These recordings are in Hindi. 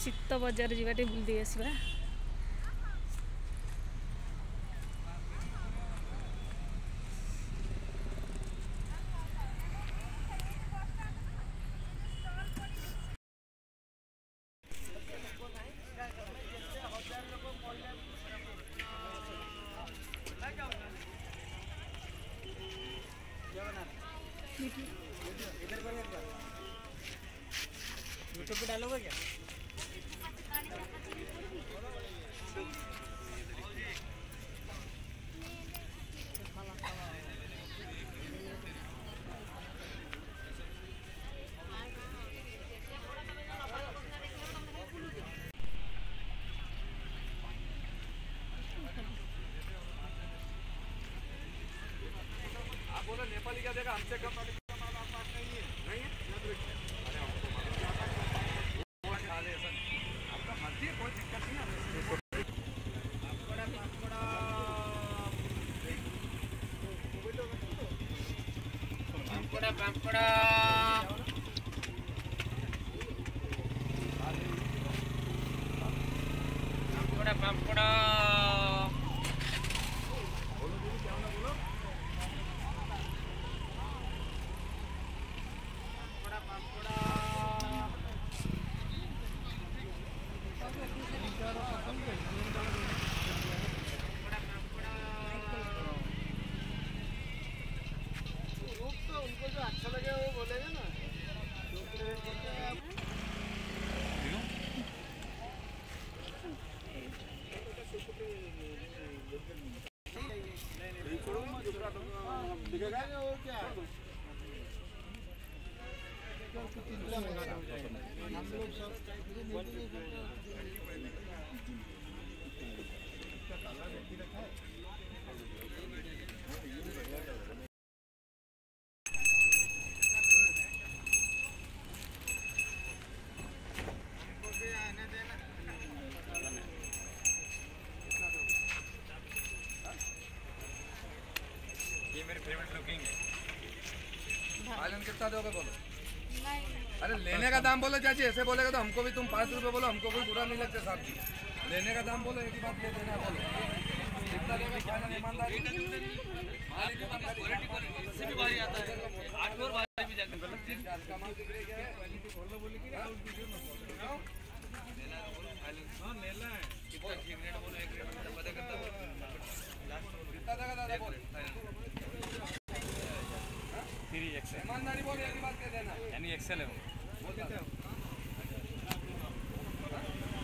ଶୀତ ବଜାର ଯିବା ଟିକେ ବୁଲି ଦେଇ ଆସିବା यूट्यूब पे डालोगे क्या तरीका देगा हमसे कम नहीं है। मेरी फेवरेट लुकिंग है। पालन कितना दोगे बोलो? अरे लेने का दाम बोलो चाची ऐसे बोलेगा तो हमको भी तुम पाँच रुपए बोलो हमको भी बुरा नहीं लगता साहब जी। लेने का दाम बोलो एक ही बात ले देना बोलो। कितना दोगे? क्या ना ईमानदारी? माल बिक रही है। यानी एक्सेल है वो।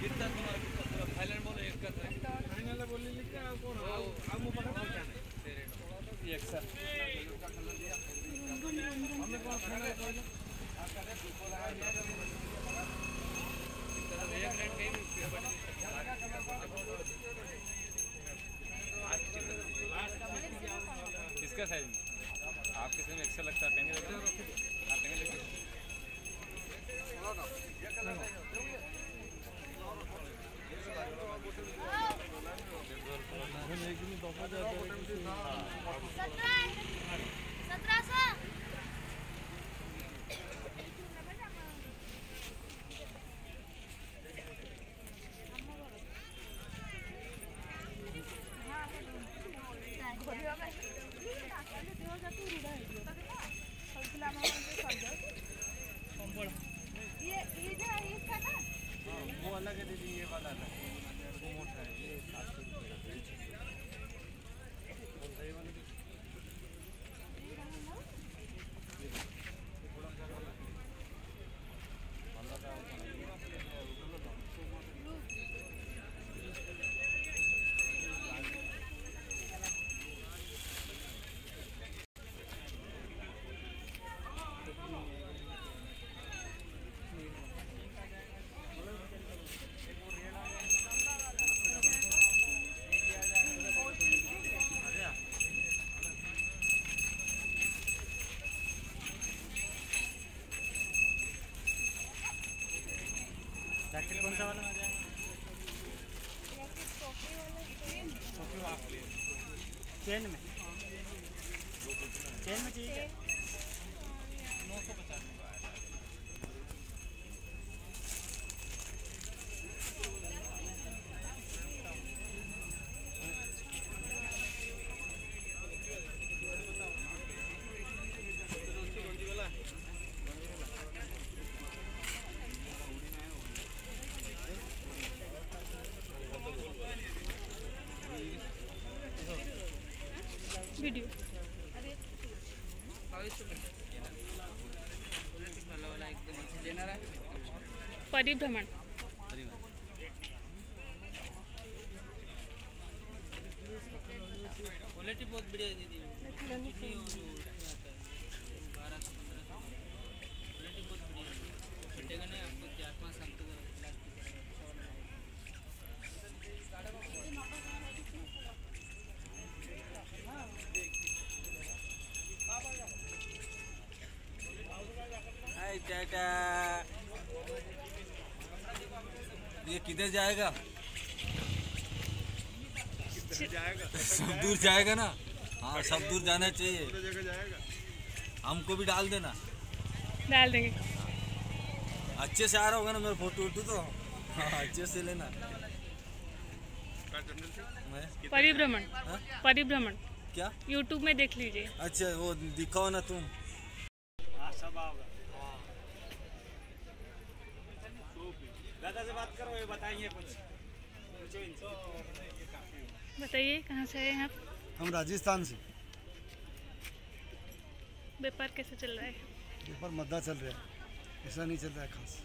कितना तुम्हारा कितना फाइनल बोलो एक का फाइनल बोलने लिखा है कौन अब मुझे पता नहीं क्या है एक्सेल हमने कौन फाइनल बोला आपका रेट को लगा दिया एक रेट कहीं नहीं बट इसका साइज़ आपके से एक्सेल लगता है पेन लगता है। आप पेन लगते हैं। सत्रह सत्रह कौन चेन में। चेन में चाहिए क्या नौ सौ पचास। वीडियो परिभ्रमण क्वालिटी बहुत बढ़िया दीदी क्वालिटी बहुत बढ़िया है घंटे का नहीं आपको चार पाँच साल तक हाय ये किधर जाएगा? जाएगा सब दूर जाएगा ना? हाँ सब दूर जाना चाहिए। हमको भी डाल देना। डाल देंगे। अच्छे से आ रहा होगा ना मेरा फ़ोटो वोटो तो? हाँ अच्छे से लेना। परिभ्रमण। हाँ? परिभ्रमण। क्या? यूट्यूब में देख लीजिए। अच्छा वो दिखाओ ना तुम। दादा से बात करो ये बताएँगे कुछ। बताइए कहाँ से हैं आप? हम राजस्थान से। व्यापार कैसे चल रहा है? व्यापार मद्दा चल रहा है। ऐसा नहीं चल रहा है खास।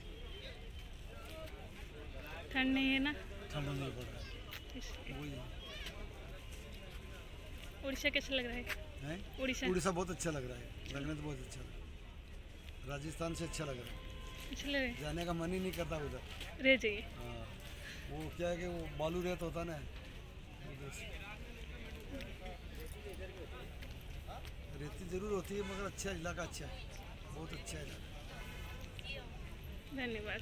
ठंड नहीं है ना? ठंड नहीं पड़ रहा है। उड़ीसा कैसा लग रहा है? उड़ीसा। उड़ीसा बहुत अच्छा लग रहा है। लगने तो बहुत अच्छा लग रहा है। राजस्थान से अच्छा लग रहा है। है जाने का मन ही नहीं करता उधर। रह जाइए। हाँ वो क्या है कि वो बालू रेत होता ना रेती ज़रूर होती है मगर अच्छा इलाका अच्छा है बहुत अच्छा इलाका धन्यवाद।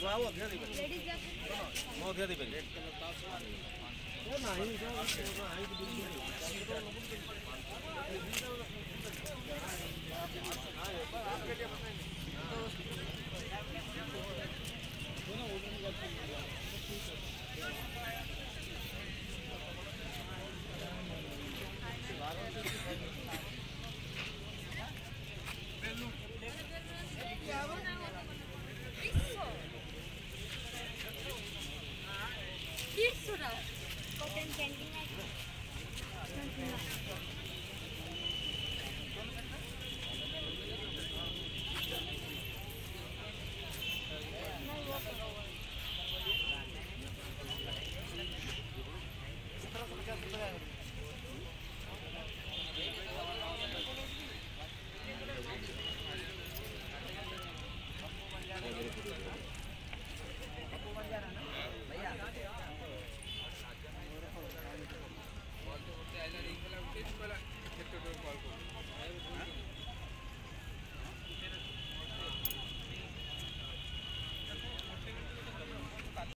वो अग्रे दी बेरी वो अग्रे दी बेरी वो नहीं जो नहीं आपके लिए अपने दोनों उन्होंने गलती की